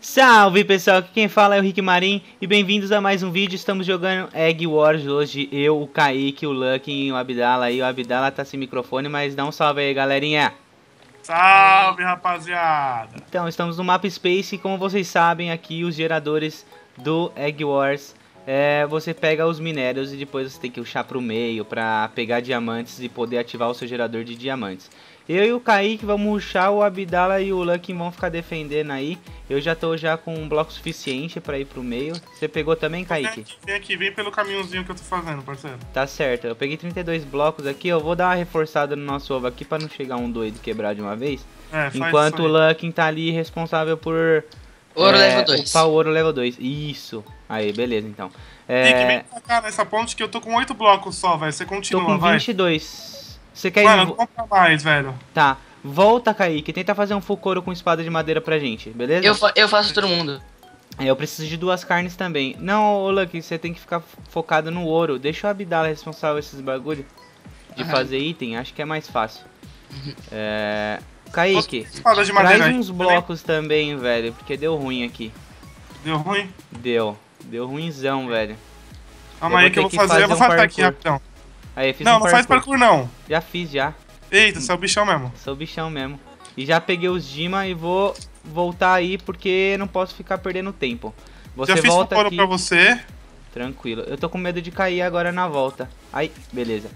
Salve pessoal, aqui quem fala é o Rick Marim e bem-vindos a mais um vídeo. Estamos jogando Egg Wars hoje. Eu, o Kaique, o Lucky e o Abdala. Aí o Abdala tá sem microfone, mas dá um salve aí, galerinha. Salve, rapaziada! Então, estamos no mapa Space e como vocês sabem aqui, os geradores do Egg Wars, é, você pega os minérios e depois você tem que puxar pro meio pra pegar diamantes e poder ativar o seu gerador de diamantes. Eu e o Kaique vamos ruxar, o Abdala e o Lucky vão ficar defendendo aí. Eu já tô já com um bloco suficiente pra ir pro meio. Você pegou também, Kaique? vem aqui, vem pelo caminhozinho que eu tô fazendo, parceiro. Tá certo, eu peguei 32 blocos aqui, eu vou dar uma reforçada no nosso ovo aqui pra não chegar um doido e quebrar de uma vez. É, faz Enquanto o. Lucky tá ali responsável por... Ouro é, level 2. upar o ouro level 2, isso. Aí, beleza então. Rick, É, vem pra cá nessa ponte que eu tô com 8 blocos só, velho. Você tô continua, com vai. 22. Você quer ir... Mano, no- não compra mais, velho. Tá, volta, Kaique. Tenta fazer um Fukoro com espada de madeira pra gente, beleza? Eu, fa- eu faço todo mundo. É, eu preciso de duas carnes também. Não, ô Lucky, você tem que ficar focado no ouro. Deixa o Abdala responsável esses bagulho de Aham. fazer item. Acho que é mais fácil. É... Kaique, Espada de madeira traz aí. uns blocos também, velho, porque deu ruim aqui. Deu ruim? Deu. Deu ruimzão, velho. Calma Eu aí vou que eu vou que fazer. Eu vou fazer um fazer aqui rapidão. Aí, fiz Não, um não faz parkour. parkour não. Já fiz, já. Eita, você é o bichão mesmo. Sou bichão mesmo. E já peguei os Dima e vou voltar aí porque não posso ficar perdendo tempo. Você Já fiz volta focoro aqui. pra você. Tranquilo. Eu tô com medo de cair agora na volta. Aí, beleza.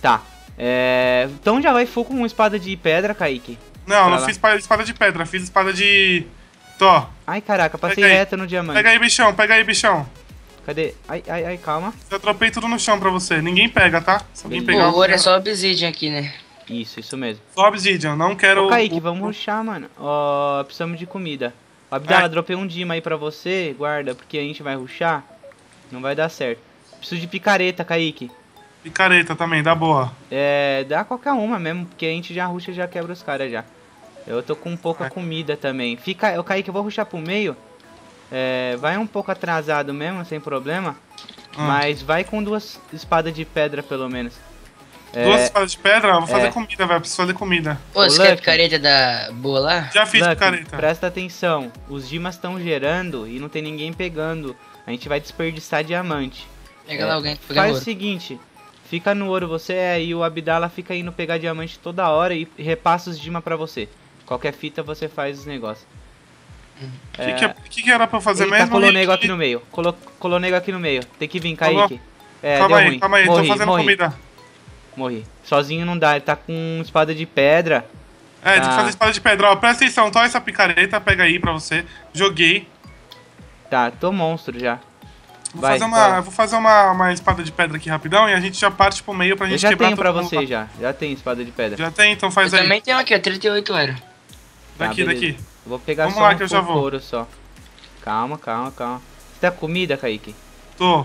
Tá. É... Então já vai full com espada de pedra, Kaique. Não, Pra não lá. fiz espada- de pedra, fiz espada de. Tô. Ai, caraca, passei Pega aí. reto no diamante. Pega aí, bichão, pega aí, bichão. Cadê? Ai, ai, ai, calma. Eu dropei tudo no chão pra você. Ninguém pega, tá? Se alguém Beleza. pegar. O ouro é só obsidian aqui, né? Isso, isso mesmo. Só obsidian, não quero. Ô, Kaique, o- vamos ruxar, mano. Ó, precisamos de comida. Abdala, É. dropei um Dima aí pra você. Guarda, porque a gente vai ruxar. Não vai dar certo. Preciso de picareta, Kaique. Picareta também, dá boa. É, dá qualquer uma mesmo, porque a gente já ruxa e já quebra os caras já. Eu tô com pouca É. comida também. Fica, eu caí que eu vou ruxar pro meio. É, vai um pouco atrasado mesmo, sem problema. Ah. Mas vai com duas espadas de pedra pelo menos. É, Duas espadas de pedra? Eu vou fazer é. comida, velho. Preciso fazer comida. Ô, Ô, você quer Lucky. picareta da boa lá? Já fiz Lucky, picareta. presta atenção. Os dimas estão gerando e não tem ninguém pegando. A gente vai desperdiçar diamante. Pega É, lá alguém que pegar Faz o ouro. seguinte. Fica no ouro você é, e o Abdala fica indo pegar diamante toda hora e repassa os dima pra você. Qualquer fita você faz os negócios. O que, que, é- que, que era pra eu fazer Eita, mesmo? colou nego aqui no meio. Colou, colou nego aqui no meio. Tem que vir, Colou? Kaique. É, calma deu aí, ruim. calma aí, morri, tô fazendo morri, comida. Morri. Sozinho não dá, ele tá com espada de pedra. É, tem que Tá. fazer espada de pedra. Ó, presta atenção, toma essa picareta, pega aí pra você. Joguei. Tá, tô monstro já. Vou Vai, fazer, uma, vai. vou fazer uma, uma espada de pedra aqui rapidão e a gente já parte pro meio pra Eu gente já quebrar tenho pra todo mundo você lá. já. Já tenho espada de pedra. Já tem, então faz Eu aí. também tenho aqui, ó, 38 era. Daqui, Tá, beleza. daqui. Eu Vou pegar Vamos só lá um que eu já vou. couro só. Calma, calma, calma. Você tá comida, Kaique? Tô.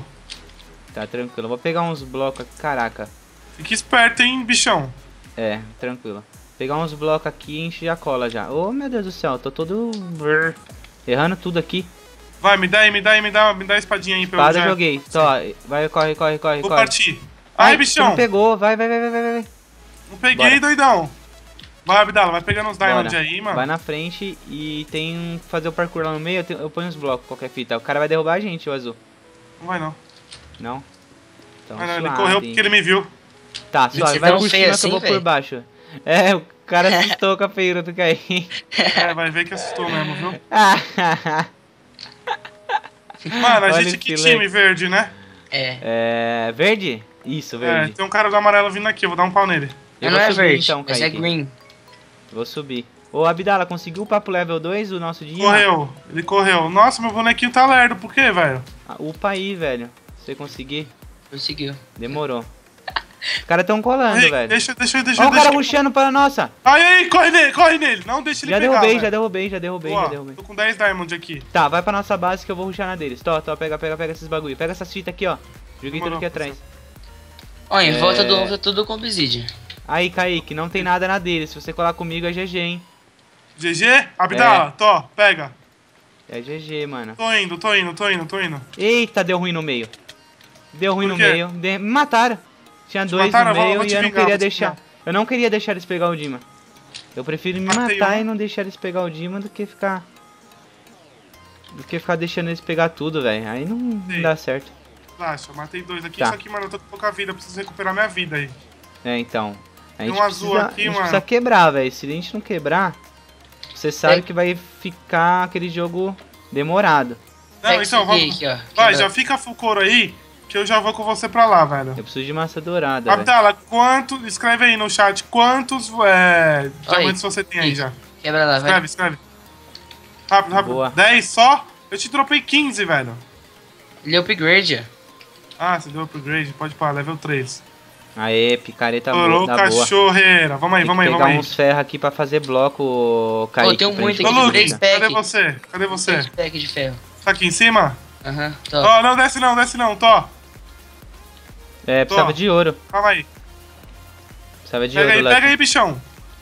Tá tranquilo. Eu Vou pegar uns blocos aqui. Caraca. Fique esperto, hein, bichão. É, tranquilo. Pegar uns blocos aqui e enche a cola já. Ô meu Deus do céu, tô todo. Errando tudo aqui. Vai, me dá aí, me dá aí, me dá, me dá a espadinha aí pra Espada eu joguei. Só, vai, corre, corre, corre, Vou corre. partir. Ai, você bichão. Não pegou, vai, vai, vai, vai, vai, vai. Não peguei, Bora. doidão. Vai, Abdala, vai pegando os diamonds Bora. aí, mano. Vai na frente e tem um. Fazer o parkour lá no meio, eu, tenho- eu ponho uns blocos, qualquer fita. O cara vai derrubar a gente, o azul. Não vai não. Não? Então, Vai não, ele suave. correu porque ele me viu. Tá, você vai tão por feio cima assim, que eu vou por véi? baixo. É, o cara assustou com a feiura do Caim. É, vai ver que assustou mesmo, viu? Mano, a Olha gente que time verde, né? É. é. Verde? Isso, É, verde. tem um cara do amarelo vindo aqui, eu vou dar um pau nele. Eu não é verde, então, mas é green. Vou subir. Ô, Abdala, conseguiu o papo level 2, o nosso dia? Correu, ele correu. Nossa, meu bonequinho tá lerdo, por quê, velho? Ah, Upa aí, velho. Se você conseguir, Conseguiu. demorou. Os caras tão colando, Ei, velho. deixa, deixa, deixa, Ó o cara rushando para nossa. Aí, aí, corre nele, corre nele. Não deixa ele Já pegar, derrubei, velho. já derrubei, já derrubei, Boa, já derrubei. Tô com 10 diamond aqui. Tá, vai pra nossa base que eu vou rushar na deles. Tó, tó, pega, pega, pega esses bagulho. Pega essas fitas aqui, ó. Joguei tudo Demorou, aqui atrás. Ó, em É. volta do ovo é tudo com obsidian. Aí, Kaique, não tem nada na deles. Se você colar comigo é GG, hein. GG? Abdala, É. tô, pega. É GG, mano. Tô indo, tô indo, tô indo, tô indo. Eita, deu ruim no meio. Deu ruim no meio. De- Me mataram. Tinha dois mataram? no vou- meio vou te e eu não queria vou te deixar. Eu não queria deixar eles pegar o Dima. Eu prefiro me Matei matar um. e não deixar eles pegar o Dima do que ficar do que ficar deixando eles pegar tudo, velho. Aí não, não dá certo. Relaxa, eu matei dois aqui, Tá. só que, mano, eu tô com pouca vida, eu preciso recuperar minha vida aí. É, então. A Tem gente, um azul precisa, aqui, a gente mano. precisa quebrar, velho. Se a gente não quebrar, você sabe É. que vai ficar aquele jogo demorado. Não, Pega então, vamos. aqui, ó. Vai, já fica full couro aí, que eu já vou com você pra lá, velho. Eu preciso de massa dourada, velho. Abdala, quanto. Escreve aí no chat quantos é, diamantes você tem aí já. Quebra lá, vai. Escreve, escreve. Rápido, rápido. Boa. 10 só? Eu te dropei 15, velho. Ele é upgrade. Ah, você deu upgrade, pode parar, level 3. Aê, picareta boa, Torou da boa. cachorreira. Vamos aí, vamos aí, pegar vamos aí. uns ferros aqui pra fazer bloco, Kaique. tem um muito aqui, três pack. cadê você? Cadê você? Três pack de ferro. Tá aqui em cima? Aham, Ó, top. não, desce não, desce não, Tó. É, precisava Tô. de ouro. Calma aí. Precisava de Pega ouro, aí, pega aí, bichão.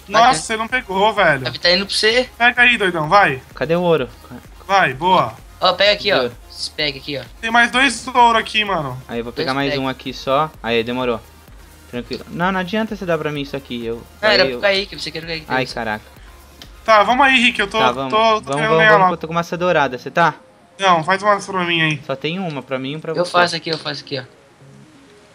Vai, Nossa, né? você não pegou, velho. Tá indo pra você. Pega aí, doidão, vai. Cadê o ouro? Vai, boa. Ó, pega aqui, ó. Pack aqui, ó. Tem mais dois ouro aqui, mano. Aí eu vou pegar Dois mais packs. um aqui só. Aí, demorou. Tranquilo. Não, não adianta você dar pra mim isso aqui. Eu, aí era eu- pro Kaique, você quer o Kaique. Ai, caraca. Tá, vamos aí, Rick. Eu tô, tá, vamos. tô, tô vamos, vamos, ganhar que eu tô com massa dourada. Você tá? Não, faz uma pra mim aí. Só tem uma pra mim e um pra Eu você. faço aqui, eu faço aqui, ó.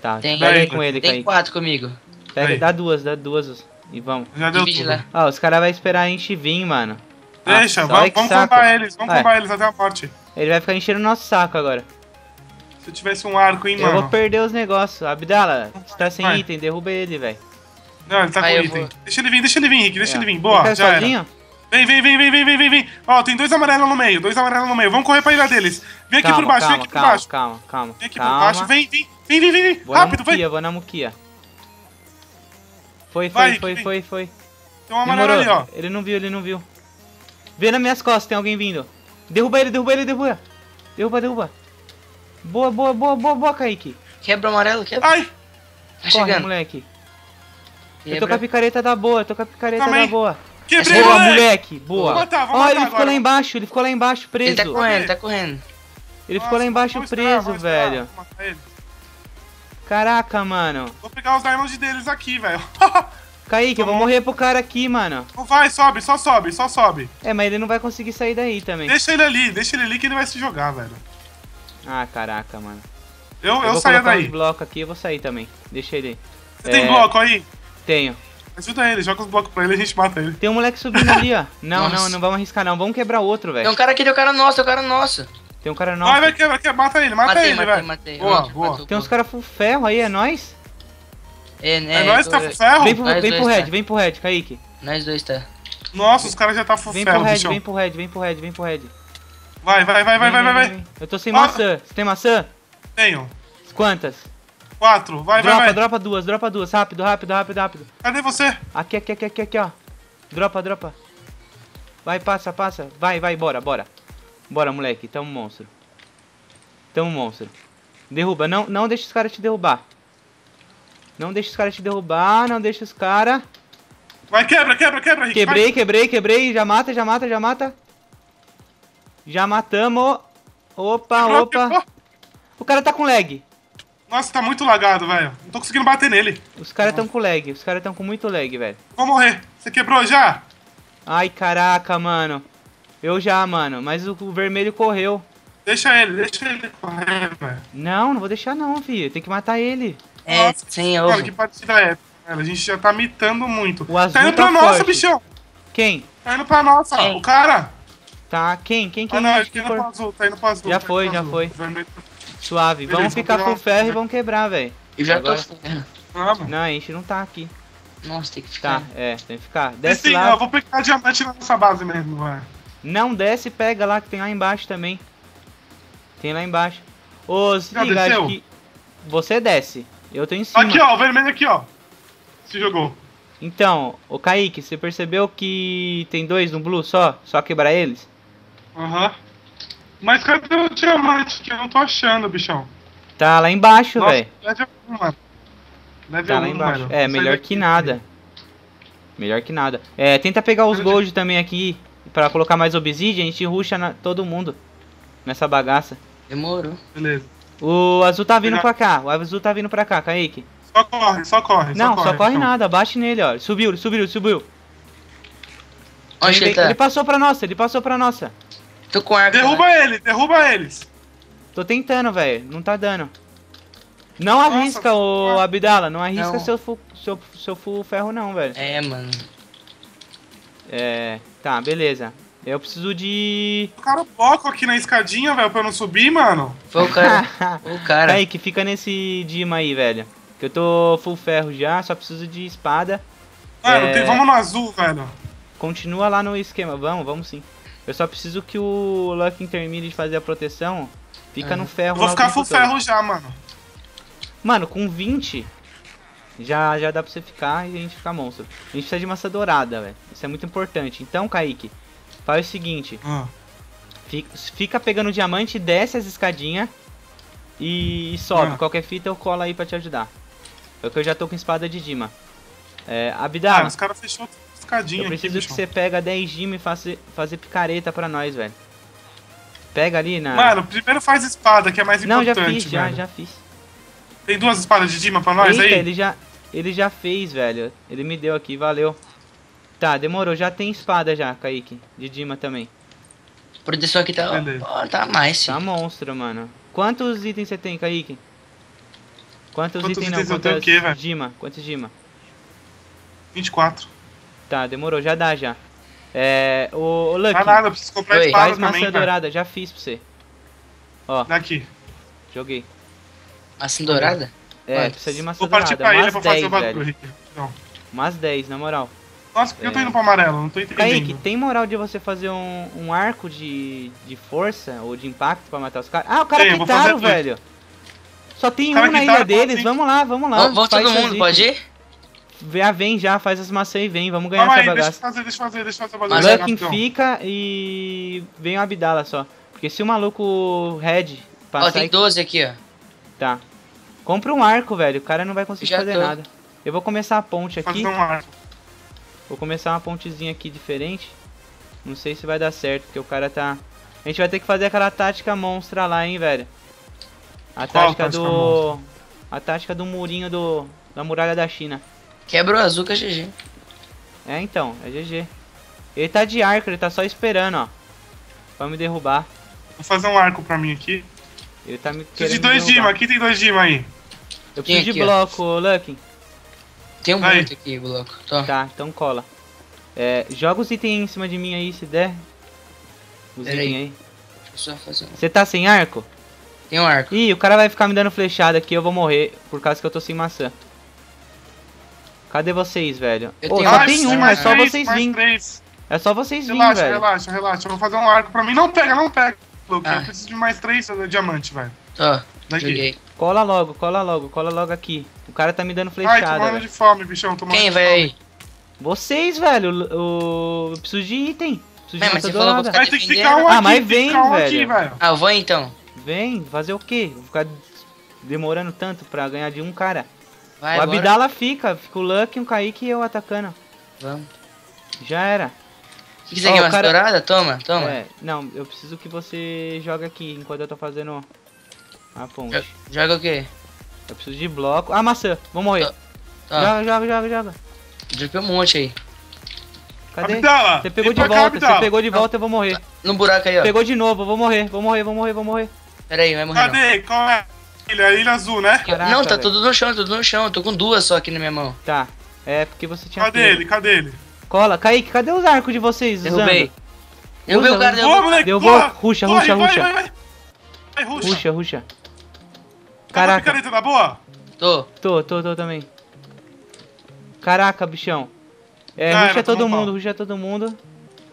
Tá, Tem- pega aí Aí, com ele, Tem Kaique. quatro comigo. Pega, Aí. dá duas, dá duas. E vamos. Já deu Divide tudo. lá. Ah, os caras vão esperar a gente vir, mano. Deixa, Nossa, vamos, que vamos saco. combar eles, vamos É. combar eles até a morte. Ele vai ficar enchendo o nosso saco agora. Se eu tivesse um arco, hein, Eu vou mano. perder os negócios. Abdala, você tá sem Vai. item, derruba ele, velho. Não, ele tá Aí com eu item. vou. Deixa ele vir, deixa ele vir, Rick, deixa É. ele vir. Boa, já era. sozinho? Vem, vem, vem, vem, vem, vem, vem, vem. Ó, tem dois amarelos no meio, dois amarelos no meio. Vamos correr pra ilha deles. Vem aqui calma, por baixo, calma, vem aqui por calma, baixo. calma, calma, Vem aqui calma. por baixo, vem, vem, vem, vem, vem, vem. Vou Rápido, muquia, vou na muquia. Foi, Vai, foi, foi, vem. foi, foi. Tem um amarelo Demorou. ali, ó. Ele não viu, ele não viu. Vê nas minhas costas, tem alguém vindo. Derruba ele, derruba ele, derruba. Derruba, derruba. Boa, boa, boa, boa, boa, Kaique. Quebra o amarelo, quebra. Ai, Tá Corre, chegando. moleque. Eu tô Quebra. com a picareta da boa, eu tô com a picareta Calma da boa. quebrei, Boa, moleque. moleque, boa. Vou matar, vou Ó, matar ele ficou agora. lá embaixo, ele ficou lá embaixo preso. Ele tá correndo, ele tá correndo. Ele ficou Nossa, lá embaixo preso, esperar, velho. Caraca, mano. Vou pegar os diamonds deles aqui, velho. Kaique, eu vou morrer pro cara aqui, mano. Não vai, sobe, só sobe, só sobe. É, mas ele não vai conseguir sair daí também. Deixa ele ali, deixa ele ali que ele vai se jogar, velho. Ah, caraca, mano. Eu, eu, Eu vou saia daí. uns blocos aqui, eu vou sair também. Deixa ele aí. Você tem É. bloco aí? Tenho. Ajuda ele, joga os blocos pra ele e a gente mata ele. Tem um moleque subindo ali, ó. Não, Nossa. não, não vamos arriscar não. Vamos quebrar outro, Tem velho. um cara aqui, tem um cara nosso, tem um cara nosso. Tem um cara novo. Vai, vai, quebra, quebra, mata ele, mata matei, ele, velho. matei. Boa, Onde? boa. Matou, Tem uns caras full ferro aí, é nóis? É, né? É nóis que tá com ferro? Vem pro, Nós vem pro red, tá. vem pro red, Kaique. Nós dois tá. Nossa, os caras já tá full Vem ferro, pro red, bichão. vem pro red, vem pro red, vem pro red. Vai, vai, vai, vai, vai, vai, vai. Eu tô sem Ah. maçã. Você tem maçã? Tenho. Quantas? Quatro, vai, dropa, vai, vai. dropa duas, dropa duas. Rápido, rápido, rápido, rápido. Cadê você? Aqui, aqui, aqui, aqui, aqui, ó. Dropa, dropa. Vai, passa, passa. Vai, vai, bora, bora. Bora, moleque. Tamo monstro. Tamo monstro. Derruba. Não, não deixa os caras te derrubar. Não deixa os caras te derrubar. Não deixa os caras. Vai, quebra, quebra, quebra, Rick. Quebrei, quebrei, quebrei. Já mata, já mata, já mata. Já matamos. Opa, opa. O cara tá com lag. Nossa, tá muito lagado, velho. Não tô conseguindo bater nele. Os caras tão com lag. Os caras tão com muito lag, velho. Vou morrer. Você quebrou já? Ai, caraca, mano. Eu já, mano. Mas o, o vermelho correu. Deixa ele, deixa ele correr, velho. Não, não vou deixar não, filho. Tem que matar ele. É, Nossa, sem Cara, que partida é? Velho, a gente já tá mitando muito. O azul tá indo tá pra nossa, forte. bichão. Quem? Tá indo pra nossa. Quem? O cara. Tá, quem? Quem? Quem? Ah, não, ele Que tá indo pro azul, tá indo pro azul. Já tá foi, já azul. foi. O Suave. Beleza, vamos ficar com pegar ferro e vamos quebrar, velho. Eu já Agora- tô. Não, a gente não tá aqui. Nossa, tem que Tá, ficar. é, tem que ficar. E Desce sim, lá. eu vou pegar diamante na nossa base mesmo, velho. Não desce, pega lá que tem lá embaixo também. Tem lá embaixo. Ô, se Já liga, acho que. Você desce. Eu tô em cima. Aqui, ó, o vermelho aqui, ó. Se jogou. Então, ô Kaique, você percebeu que tem dois no blue só? Só quebrar eles? Aham. Mas cadê o diamante que eu não tô achando, bichão? Tá lá embaixo, velho. level 1, mano. Level Tá lá 1, embaixo. mano. É, melhor que nada. Melhor que nada. É, tenta pegar os gold também aqui. Pra colocar mais obsidian, a gente ruxa na, todo mundo. Nessa bagaça. Demorou. Beleza. O azul tá vindo pra cá. O azul tá vindo pra cá, Kaique. Só corre, só corre. Não, só corre bichão. nada. Bate nele, ó. Subiu, subiu, subiu. Onde ele, ele tá? ele passou pra nossa, ele passou pra nossa. Tô com arco. Derruba ele, derruba eles. Tô tentando, velho. Não tá dando. Não arrisca, ô Nossa. Abdala. Não arrisca Não. seu, fu- seu, seu full ferro, não, velho. É, mano. É. Tá, beleza. Eu preciso de. O bloco aqui na escadinha, velho, pra eu não subir, mano. Foi o cara. O cara. Aí, que fica nesse Dima aí, velho. Que eu tô full ferro já, só preciso de espada. Mano, É. tem- vamos no azul, velho. Continua lá no esquema, vamos, vamos sim. Eu só preciso que o Lucky termine de fazer a proteção. Fica Aham. no ferro. Eu vou ficar full todo. ferro já, mano. Mano, com 20 já, já dá pra você ficar e a gente ficar monstro. A gente precisa de massa dourada, velho. Isso é muito importante. Então, Kaique, faz o seguinte: Ah. fica, fica pegando diamante, desce as escadinhas e, e sobe. Ah. Qualquer fita eu colo aí pra te ajudar. É que eu já tô com espada de Dima. É, Ah, os caras fechou escadinha eu aqui, preciso que bichão. você pega 10 Dima e faça, fazer picareta pra nós, velho. Pega ali na. Mano, primeiro faz espada, que é mais Não, já importante, fiz, já, velho. já fiz. Tem duas espadas de Dima pra nós Eita, aí? ele já, ele já fez, velho. Ele me deu aqui, valeu. Tá, demorou. Já tem espada já, Kaique. De Dima também. Proteção aqui tá. Ó, tá mais, Tá monstro, mano. Quantos itens você tem, Kaique? Quantos, Quantos itens itens não? eu tenho o quê, velho? Dima? Quantos Dima? 24. Tá, demorou. Já dá, já. É... Ô, ô Lucky, nada, eu preciso comprar Oi. espada faz maçã também, velho. dourada. Já fiz pra você. Ó, Daqui. joguei. Maçã dourada? É, Quantos? precisa de maçã Vou partir dourada. pra ilha Umas pra fazer 10, o bagulho, velho. Rick. Não. Umas 10, na moral. Nossa, por que eu tô indo pro amarelo? Não tô entendendo. Kaique, tem moral de você fazer um, um arco de, de força ou de impacto pra matar os caras? Ah, o cara Tem, eu vou quitaram, fazer dois. velho. Só tem Cara um na quitaram, ilha deles. Vamos lá, vamos lá. Vamos, vamos Faz todo mundo, pode ir? Vê, vem já, faz as maçãs e vem. Vamos ganhar Calma essa aí, deixa eu bagaça. fazer, deixa eu fazer, deixa eu fazer o Mas Luckin fica e vem o Abdala só. Porque se o maluco Red Ó, passar tem e... 12 aqui, ó. Tá. Compra um arco, velho. O cara não vai conseguir Já fazer tô. nada. Eu vou começar a ponte aqui. Fazer um arco. Vou começar uma pontezinha aqui diferente. Não sei se vai dar certo, porque o cara tá... A gente vai ter que fazer aquela tática monstra lá, hein, velho. A Qual tática tática do... A tática do murinho do... Da muralha da China. Quebra o azul que é GG. É, então. É GG. Ele tá de arco, ele tá só esperando, ó. Pra me derrubar. Vou fazer um arco pra mim aqui. Ele tá me Preciso querendo de dois. Dima, aqui tem dois Dima aí. Eu preciso de aqui, ó. bloco, Lucky. Tem um Aí. muito aqui, bloco. Tô. Tá, então cola. É, joga os itens em cima de mim aí, se der. Os itens aí. aí. Deixa eu só fazer um. Você tá sem arco? Tem um arco. Ih, o cara vai ficar me dando flechada aqui, eu vou morrer, por causa que eu tô sem maçã. Cadê vocês, velho? Eu Ô, tenho só tem um, é só três, vocês virem. É só vocês virem, Relaxa, velho. relaxa, relaxa. Eu vou fazer um arco pra mim. Não pega, não pega. Luke. Ah. Eu preciso de mais três diamantes, velho. Tô. Daqui. Joguei. Cola logo, cola logo, cola logo aqui. O cara tá me dando Ai, tô flechada, morrendo velho. de fome, bichão. Tô Quem vai aí? Vocês, velho, o, eu preciso de item. Preciso de mas você falou pra Mas tem que defendendo. ficar um Ah, aqui. mas tem que vem, ficar um velho. aqui, velho. Ah, eu vou então. Vem, fazer o quê? Vou ficar demorando tanto pra ganhar de um cara. Vai, o. Abdala fica, fica o Lucky, o Kaique e eu atacando. Vamos. Já era. O que que você Ó, quer? o Uma cara- dourada? Toma, toma. É, não, eu preciso que você jogue aqui enquanto eu tô fazendo a ponte. Jo- Joga o quê? Eu preciso de bloco. Ah, maçã, vou morrer. Tá. Joga, joga, joga, joga. Joguei um monte aí. Cadê? Abdala, Você pegou de cá, volta, você pegou de volta, eu vou morrer. No buraco aí, ó. Pegou de novo, eu vou morrer, vou morrer, vou morrer, vou morrer. Pera aí, vai morrer não. Cadê? Qual é? Ilha, ilha azul, né? Caraca, não, tá velho. tudo no chão, tudo no chão. Eu tô com duas só aqui na minha mão. Tá, é porque você tinha Cadê pego. ele? Cadê ele? Cola, Kaique, cadê os arcos de vocês? Derrubei. Derrubei Usa, o cara, moleque! Deu boa! boa. Ruxa, ruxa, vai, ruxa. Vai, vai, vai, ruxa. Ruxa, ruxa. Tá com a Caraca, picareta da boa? Tô. tô, tô, tô também. Caraca, bichão. É, era, ruxa todo mundo, pau. ruxa todo mundo.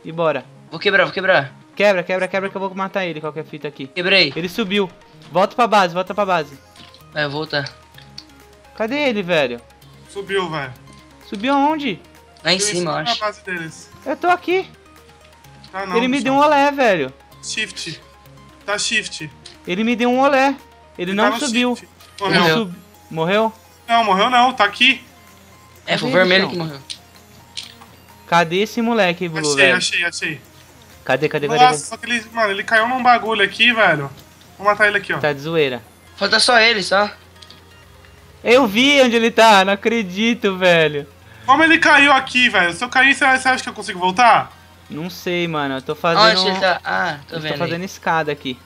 E bora. Vou quebrar, vou quebrar. Quebra, quebra, quebra que eu vou matar ele, qualquer fita aqui. Quebrei. Ele subiu. Volta pra base, volta pra base. Vai, voltar. Cadê ele, velho? Subiu, velho. Subiu aonde? Lá em Subiu cima, eu na acho. base deles. Eu tô aqui. Tá, não, ele me bichão. deu um olé, velho. Shift. Tá shift. Ele me deu um olé. Ele tá não no subiu. shift. Ele Morreu. Morreu. sub- Morreu? Não, morreu não, tá aqui. É, foi o Cadê, vermelho que morreu. Cadê esse moleque, Blue, Achei, velho? achei, achei. Cadê, cadê, cadê? Nossa, só que ele, mano, ele caiu num bagulho aqui, velho. Vou matar ele aqui, ó. Tá de zoeira. Falta só ele, só. Eu vi onde ele tá, não acredito, velho. Como ele caiu aqui, velho? Se eu cair, você acha que eu consigo voltar? Não sei, mano. Eu tô Onde fazendo. ele tá? Ah, tô eu vendo. tô fazendo aí. escada aqui.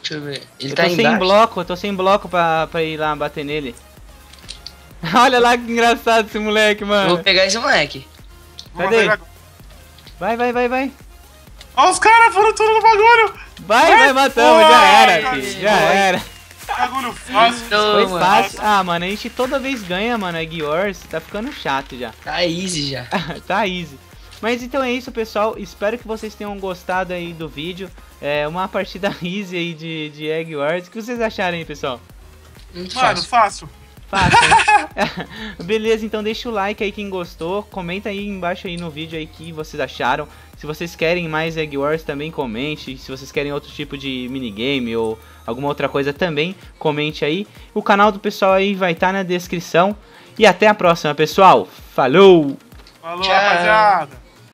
Deixa eu ver. Ele eu tá tô sem bloco, eu tô sem bloco pra, pra ir lá bater nele. Olha lá que engraçado esse moleque, Eu mano. Vou pegar esse moleque. Cadê? Vai, vai, vai, vai. Ó, os caras foram tudo no bagulho! Vai, Vai, vai, matamos. Já era, filho. Já era. Bagulho fácil. Foi mano. fácil. Ah, mano, a gente toda vez ganha, mano. Egg Wars tá ficando chato já. Tá easy já. tá easy. Mas então é isso, pessoal. Espero que vocês tenham gostado aí do vídeo. É uma partida easy aí de, de Egg Wars. O que vocês acharam aí, pessoal? Muito Mano, fácil. fácil. Fácil. né? Beleza, então deixa o like aí quem gostou. Comenta aí embaixo aí no vídeo aí que vocês acharam. Se vocês querem mais Egg Wars também comente. Se vocês querem outro tipo de minigame ou alguma outra coisa também, comente aí. O canal do pessoal aí vai estar na descrição. E até a próxima, pessoal. Falou! Falou, Tchau. rapaziada.